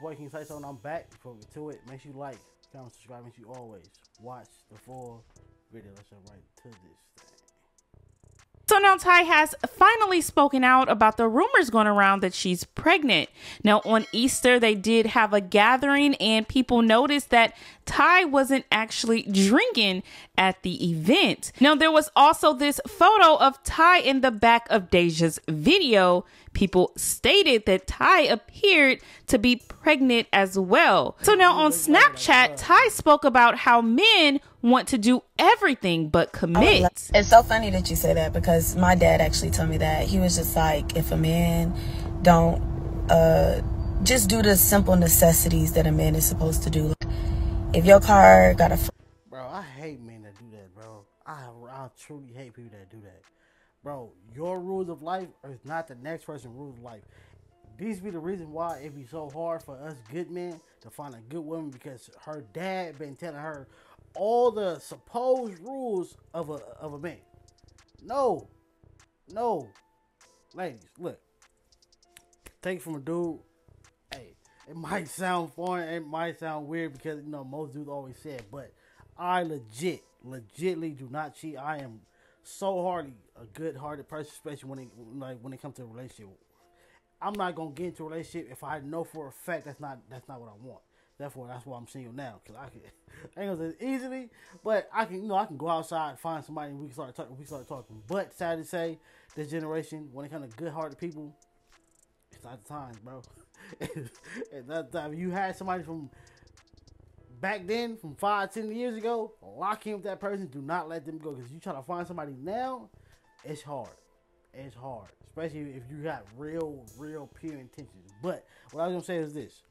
your boy King So, and I'm back for to it. Make sure you like, comment, subscribe. Sure you always watch the full video. Let's jump right to this thing. Now Ti has finally spoken out about the rumors going around that she's pregnant. Now on Easter, they did have a gathering and people noticed that Ti wasn't actually drinking at the event. Now there was also this photo of Ti in the back of Deja's video. People stated that Ti appeared to be pregnant as well. So now on Snapchat, Ti spoke about how men want to do everything but commit. It's so funny that you say that because my dad actually told me that. He was just like, if a man don't uh, just do the simple necessities that a man is supposed to do. Like, if your car got a bro, I hate men that do that, bro. I I truly hate people that do that, bro. Your rules of life is not the next person's rules of life. These be the reason why it be so hard for us good men to find a good woman because her dad been telling her all the supposed rules of a of a man. No, no, ladies, look. Take from a dude. Hey, it might sound foreign, it might sound weird because you know most dudes always say it, but I legit, legitly do not cheat. I am so hardly a good-hearted person, especially when it like when it comes to a relationship. I'm not gonna get into a relationship if I know for a fact that's not that's not what I want. Therefore, that's why I'm single now because I can. I ain't gonna say easily, but I can. You know, I can go outside, find somebody, and we can start talking. We start talking. But sad to say, this generation, when it comes to good-hearted people, it's not the time, bro. At that time, you had somebody from back then, from five, ten years ago, lock in with that person. Do not let them go because you try to find somebody now, it's hard. It's hard, especially if you got real, real pure intentions. But what I was gonna say is this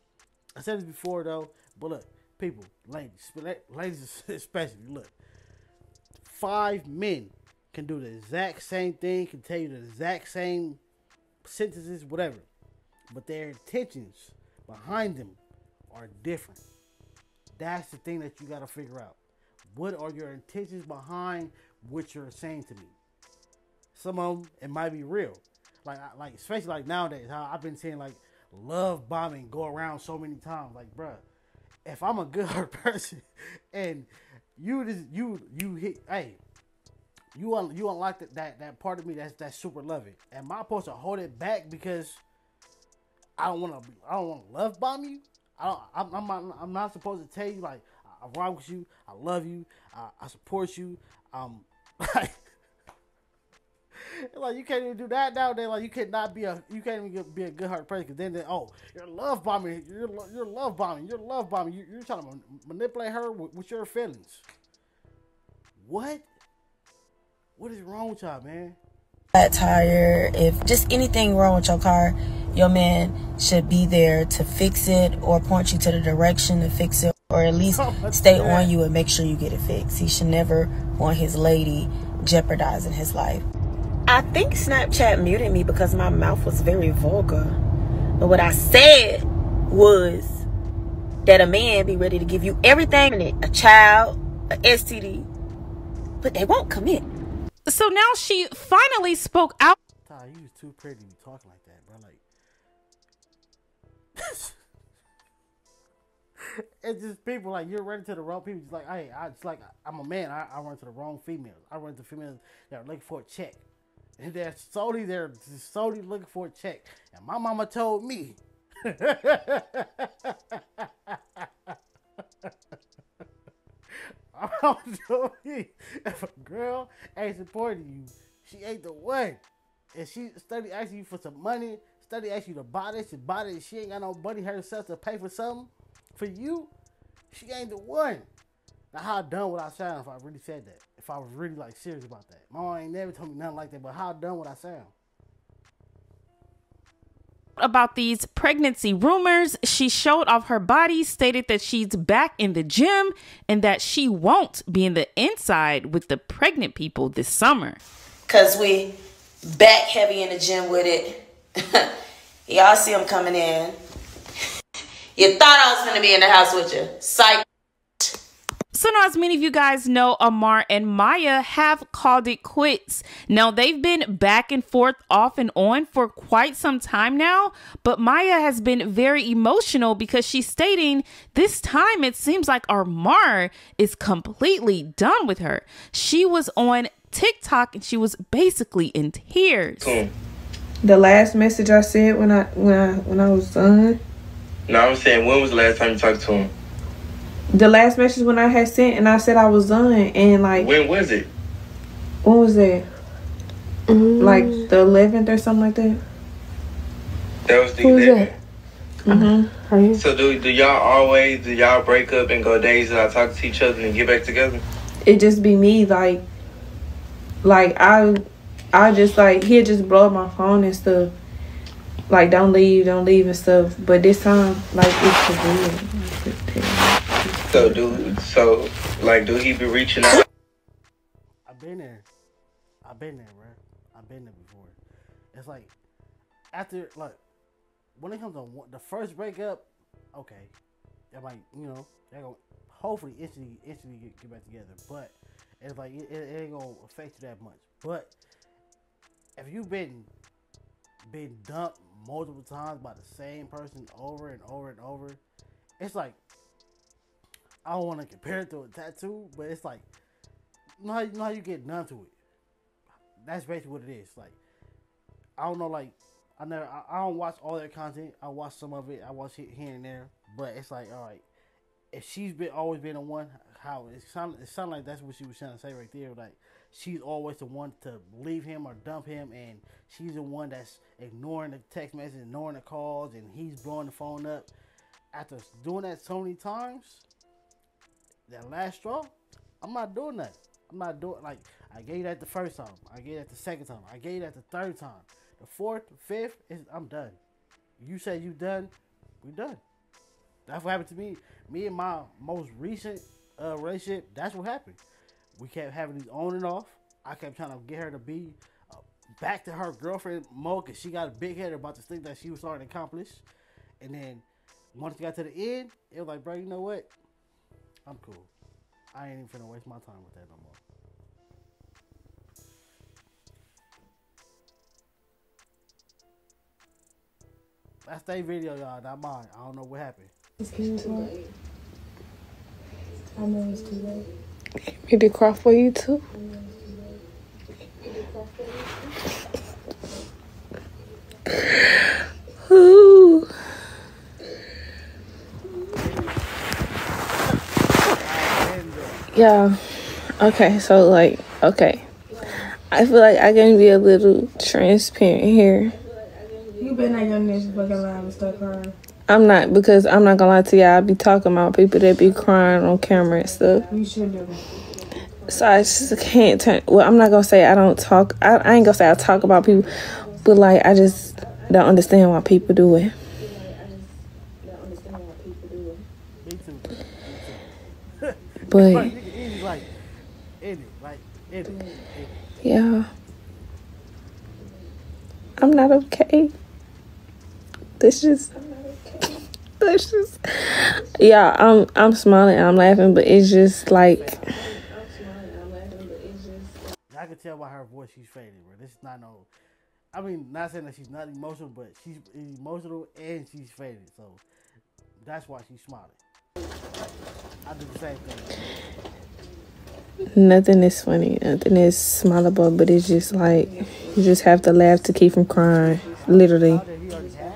I said this before though, but look, people, ladies, ladies especially, look, five men can do the exact same thing, can tell you the exact same sentences, whatever, but their intentions behind them are different. That's the thing that you got to figure out. What are your intentions behind what you're saying to me? Some of them, it might be real. Like, like especially like nowadays, how I've been saying like love bombing go around so many times. Like, bruh, if I'm a good person and you just you you hit hey you un, you unlock that, that part of me that's that's super loving. Am I supposed to hold it back because I don't want to I don't want to love bomb you? I don't, I'm, I'm not I'm not supposed to tell you like I rock with you, I love you, I, I support you. Um, like like you can't even do that nowadays. Like you cannot be a you can't even be a good heart person because then they, oh you're love bombing you're you're love bombing you're love bombing you, are trying to manipulate her with, with, your feelings. What? What is wrong with y'all, man? That tire, if just anything wrong with your car, your man should be there to fix it or point you to the direction to fix it or at least stay on you and make sure you get it fixed. He should never want his lady jeopardizing his life. I think Snapchat muted me because my mouth was very vulgar. But what I said was that a man be ready to give you everything in it a child, an STD, but they won't commit. So now she finally spoke out. Ti, you was too pretty to talk like that, bro. Like, it's just people like you're running to the wrong people. Just like, hey, I just like I'm a man. I, I run to the wrong females. I run to females that are looking for a check and they're solely they're solely looking for a check. And my mama told me. told me if a girl ain't supporting you, she ain't the one. And she study asking you for some money, study asking you to buy this and buy this. She ain't got no money herself to pay for something for you. She ain't the one. Now, how dumb would I sound if I really said that? If I was really like serious about that? My mom ain't never told me nothing like that, but how dumb would I sound? About these pregnancy rumors, she showed off her body, stated that she's back in the gym and that she won't be in the inside with the pregnant people this summer. Cause we back heavy in the gym with it. Y'all see them coming in. You thought I was gonna be in the house with you. Psych. So now, as many of you guys know, Amar and Miah have called it quits. Now, they've been back and forth off and on for quite some time now, but Miah has been very emotional because she's stating this time it seems like Amar is completely done with her. She was on TikTok and she was basically in tears. The last message I said when I when I when I was done. No, I'm saying when was the last time you talked to him? The last message when I had sent and I said I was done and like When was it? when was that? Like the eleventh or something like that. That was the Who was 11th. Mm-hmm. Are? So do do y'all always do y'all break up and go days without talk to each other and get back together? It just be me like like I I just like he'll just blow up my phone and stuff. Like don't leave, don't leave and stuff. But this time, like it's for real. So do so like do he be reaching out? I've been there. I've been there, bro. I've been there before. It's like after like when it comes to one, the first breakup, okay, they might you know they're gonna hopefully instantly instantly get, get back together, but it's like it, it ain't gonna affect you that much. But if you've been been dumped multiple times by the same person over and over and over, it's like I don't want to compare it to a tattoo, but it's like you know how you, know how you get numb to it. That's basically what it is. Like I don't know, like I never, I, I don't watch all their content. I watch some of it. I watch it here and there, but it's like, all right, if she's been always been the one, how it sound it sound like that's what she was trying to say right there. Like she's always the one to leave him or dump him, and she's the one that's ignoring the text message, ignoring the calls, and he's blowing the phone up. After doing that so many times, that last straw, I'm not doing that. I'm not doing like I gave that the first time. I gave that the second time. I gave that the third time. The fourth, fifth, is I'm done. You say you done, we done. That's what happened to me. Me and my most recent uh, relationship. That's what happened. We kept having these on and off. I kept trying to get her to be uh, back to her girlfriend mode because she got a big head about the thing that she was starting to accomplish. And then once we got to the end, it was like, bro, you know what? I'm cool. I ain't even finna waste my time with that no more. That's their video, y'all, not mine. I don't know what happened. It's too late. I know it's too late. Me to cry for you too. Yeah. Okay, so like, okay. I feel like I can be a little transparent here. You better not on this fucking live and start crying. I'm not because I'm not gonna lie to y'all. I be talking about people that be crying on camera and stuff. You should do. So I just can't turn. Well, I'm not gonna say I don't talk. I, I ain't gonna say I talk about people, but like I just don't understand why people do it. Me too. Me too. Like, But nigga, easy, like, in it, like, in it. in it. Yeah, I'm not okay. This just. That's just. Yeah, I'm I'm smiling I'm laughing, but it's just like I can tell by her voice she's faded, bro. This is not no. I mean, not saying that she's not emotional, but she's emotional and she's faded, so that's why she's smiling. I do the same thing. Nothing is funny, nothing is smilable, but it's just like you just have to laugh to keep from crying. Literally. That he already had.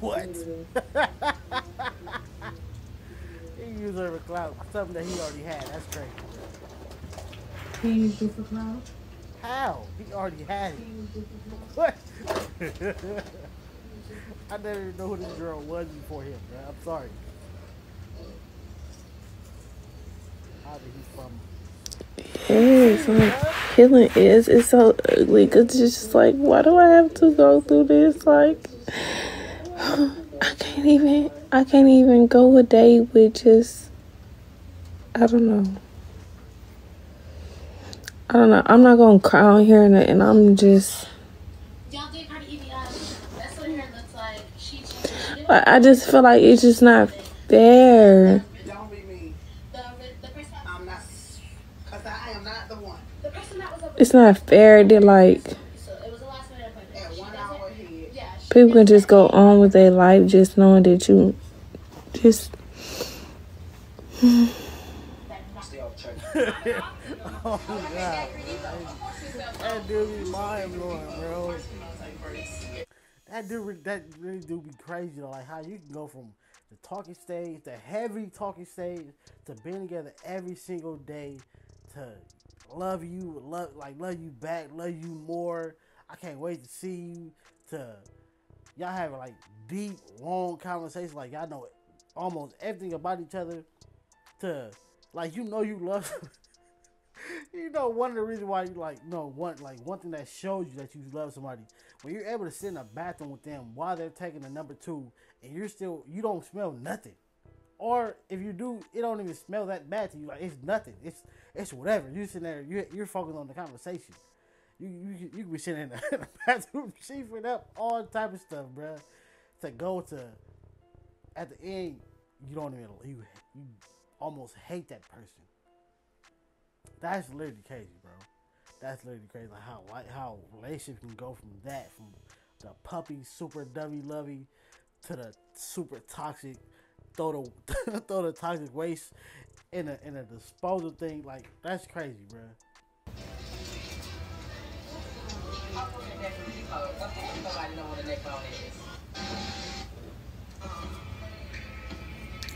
What? he used her for clout, something that he already had. That's crazy. He used you for clown. How? He already had it. What? I never even know who this girl was before him, bro. I'm sorry. How did he from? Yes, like healing is it's so ugly because it's just like why do I have to go through this? Like I can't even I can't even go a day with just I don't know. I don't know. I'm not gonna cry on here and, and I'm just I just feel like it's just not fair. It's not fair that like So it was a last minute appointment. She One doesn't- hour ahead. Yeah. she people can just go on with their life just knowing that you just Oh god, that dude be mind blowing, bro. That dude, that really do be crazy though. Like how you can go from the talking stage, the heavy talking stage, to being together every single day, to love you, love like love you back, love you more. I can't wait to see you. To y'all having like deep, long conversations. Like y'all know almost everything about each other. To like you know you love. you know one of the reasons why you like no one like one thing that shows you that you love somebody when you're able to sit in a bathroom with them while they're taking the number two and you're still you don't smell nothing or if you do it don't even smell that bad to you like it's nothing it's it's whatever you're sitting there you're, you're focused on the conversation you you, you can be sitting in the, bathroom chiefing up all type of stuff bro. to go to at the end you don't even you you almost hate that person that's literally crazy, bro. That's literally crazy. Like how like how relationships can go from that, from the puppy super dovey lovey to the super toxic throw the throw the toxic waste in a in a disposal thing. Like that's crazy, bro.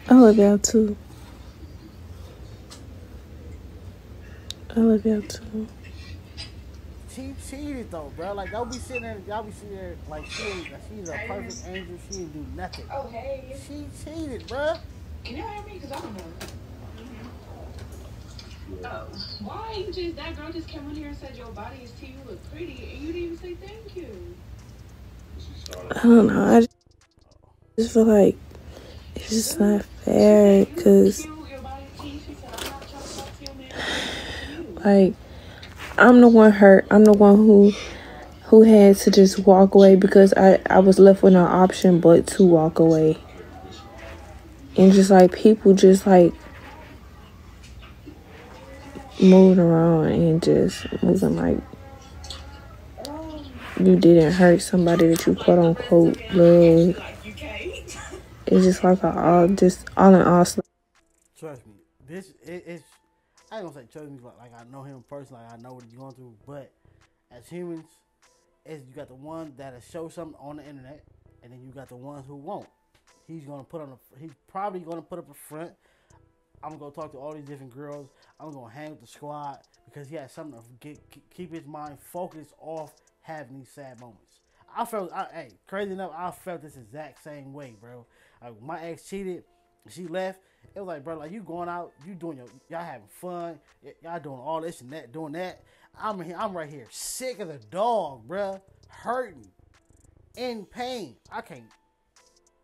I love y'all too. I love y'all too. She cheated though, bro. Like don't be sitting there, y'all be sitting there like she she's a perfect angel. She didn't do nothing. Oh, hey. She cheated, bro. Can you hear me? Because I don't know. Mm-hmm. Oh. Why you just that girl just came in here and said your body is too you look pretty and you didn't even say thank you. I don't know. I just feel like it's just not fair because Cute, your body is to you. She said I'm not trying to talk to your man. I'm like I'm the one hurt. I'm the one who who had to just walk away because I I was left with no option but to walk away. And just like people just like moving around and just moving like you didn't hurt somebody that you quote unquote love. It's just like a all just all in all Trust me, this it, it's. I ain't gonna say trust me, like, I know him personally, like I know what he's going through. But as humans, is you got the one that'll show something on the internet, and then you got the ones who won't. He's gonna put on a. He's probably gonna put up a front. I'm gonna talk to all these different girls. I'm gonna hang with the squad because he has something to get keep his mind focused off having these sad moments. I felt, I, hey, crazy enough, I felt this exact same way, bro. Like my ex cheated, she left. It was like, bro, like you going out, you doing your, y'all having fun, y- y'all doing all this and that, doing that. I'm here, I'm right here, sick as a dog, bro, hurting, in pain. I can't,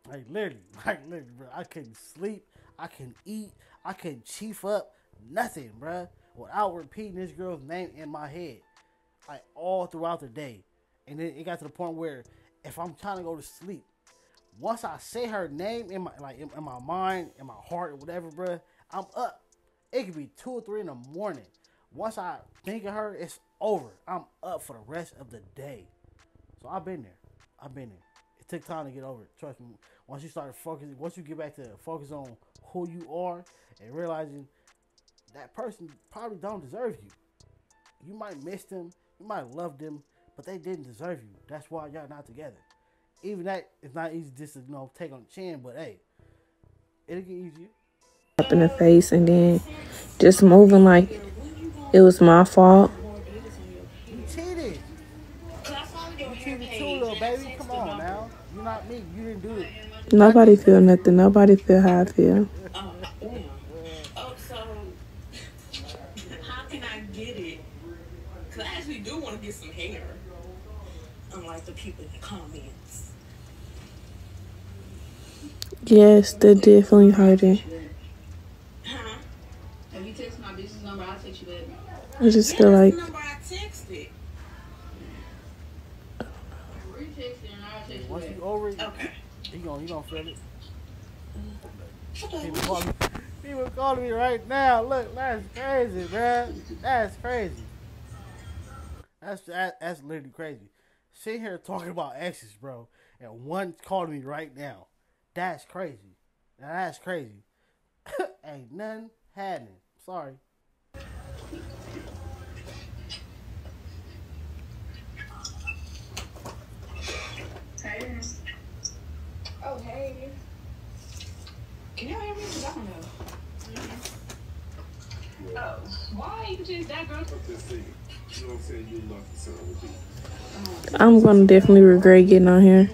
like literally, like literally, bro. I couldn't sleep, I couldn't eat, I couldn't chief up, nothing, bro, without repeating this girl's name in my head, like all throughout the day. And then it got to the point where if I'm trying to go to sleep, once I say her name in my like in, in my mind, in my heart, or whatever, bruh, I'm up. It could be two or three in the morning. Once I think of her, it's over. I'm up for the rest of the day. So I've been there. I've been there. It took time to get over it. Trust me. Once you start focusing, once you get back to focus on who you are and realizing that person probably don't deserve you. You might miss them, you might love them, but they didn't deserve you. That's why y'all not together. Even that is not easy just to you know take on the chin, but hey, it'll get easier. up in the face and then just moving like it was my fault. You cheated. You cheated too, little baby. Come on now. You're not me. You didn't do it. Nobody feel nothing. Nobody feel how I feel. Oh, so how can I get it? Cause I actually do want to get some hair. Unlike the people in the Yes, they're definitely hurting. If you text my business number, I'll text you back. I just feel like number I texted. Retext it and you Once you over it, Okay. you gonna you gonna feel it. People calling, people calling me right now. Look, that's crazy, bruh. That's crazy. That's that, that's literally crazy. Sitting here talking about exes, bro, and one calling me right now. That's crazy. Now that's crazy. Ain't nothing happening. Sorry. Hey. Oh, hey. Can y'all hear me? 'Cause I don't know. Oh, why you just that girl? I'm gonna definitely regret getting on here.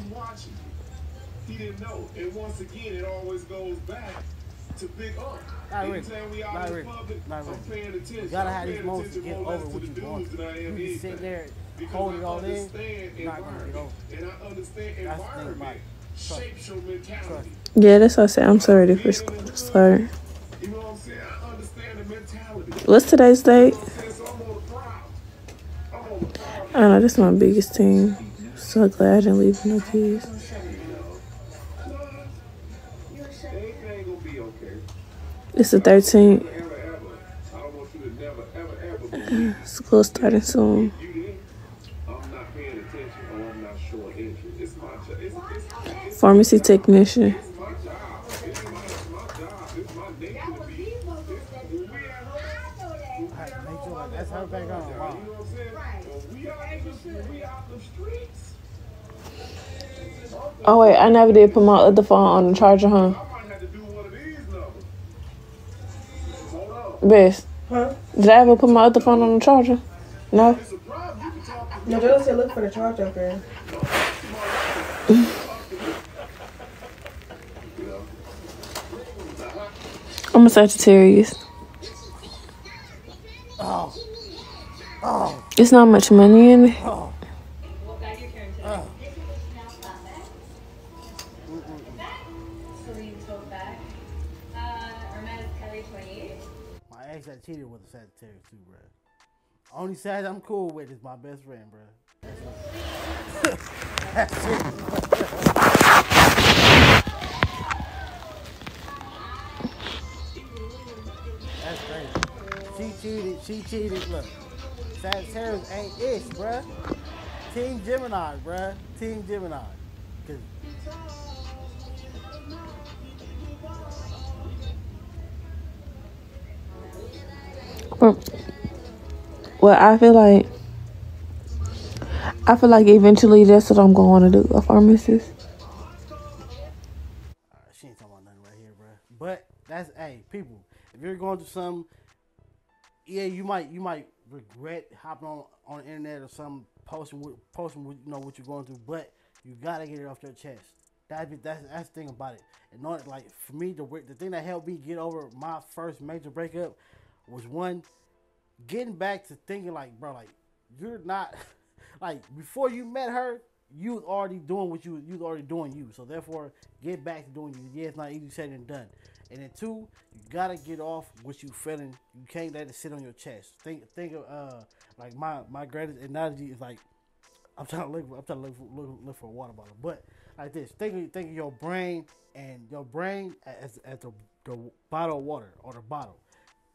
Not really. We out Not in really. public, Not I'm really. paying attention. You gotta I'm have these paying moments to attention get over what to you the want. dudes I am You just sit there, Because hold it all in, understand you're not gonna get over. And I understand That's the thing about environment it. Shapes your mentality. Yeah, that's what I said. I'm so ready for school to start. You know what I'm saying? I understand the mentality. What's today's date? You know I'm I'm on the prowl. I'm on the prowl. I don't know. This is my biggest thing. So glad I didn't leave no kids. It's my job. school starting soon. Pharmacy technician. the the. Oh wait, I never did put my other phone on the charger, huh? Hold on. Best. Did I ever put my other phone on the charger? No. It's a problem. You can talk to No, Joe said look for the charger up there. I'm a Sagittarius. Oh. Oh. It's not much money in it. Oh. I'm cool with is my best friend, bro. That's it. That's crazy. She cheated. She cheated. Look, Sagittarius ain't ish, bruh. Team Gemini, bruh. Team Gemini. 'Cause Well, well, I feel like I feel like eventually that's what I'm going to do. A pharmacist. She ain't talking about nothing right here, bro. But that's hey, people. If you're going through something, yeah, you might you might regret hopping on on the internet or some posting posting you know what you're going through. But you gotta get it off your chest. That be that's that's the thing about it. And not like for me, the the thing that helped me get over my first major breakup was one getting back to thinking like, bro, like you're not like before you met her, you was already doing what you you was already doing you. So therefore, get back to doing you. Yeah, it's not easy said and done. And then two, you gotta get off what you feeling. You can't let it sit on your chest. Think think of uh like my my greatest analogy is like I'm trying to look I'm trying to look for, look, look for a water bottle, but like this. Think of think of your brain and your brain as as the the bottle of water or the bottle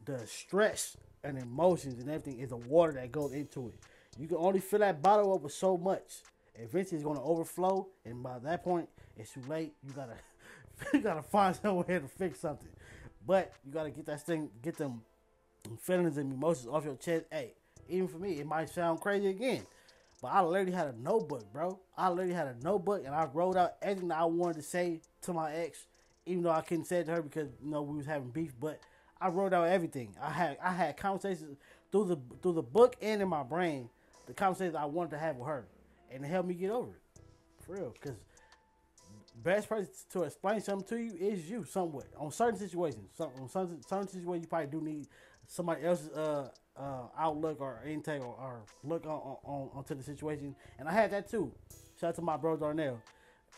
the stress and emotions and everything is the water that goes into it. You can only fill that bottle up with so much. Eventually, it's gonna overflow, and by that point, it's too late. You gotta, you gotta find somewhere to fix something. But you gotta get that thing, get them feelings and emotions off your chest. Hey, even for me, it might sound crazy again, but I literally had a notebook, bro. I literally had a notebook, and I wrote out everything I wanted to say to my ex, even though I couldn't say it to her because you know we was having beef. But I wrote out everything. I had I had conversations through the through the book and in my brain, the conversations I wanted to have with her, and it helped me get over it, for real. Because best person to explain something to you is you, somewhat. On certain situations, some on certain, certain situations, you probably do need somebody else's uh uh outlook or intake or, or look on, on onto the situation, and I had that too. Shout out to my bro Darnell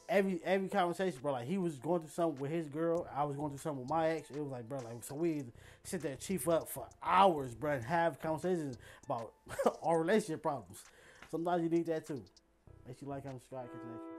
every every conversation, bro, like he was going through something with his girl, I was going through something with my ex. It was like, bro, like so we sit there chief up for hours, bro, and have conversations about our relationship problems. Sometimes you need that too. Make sure you like, comment, subscribe, catch you next.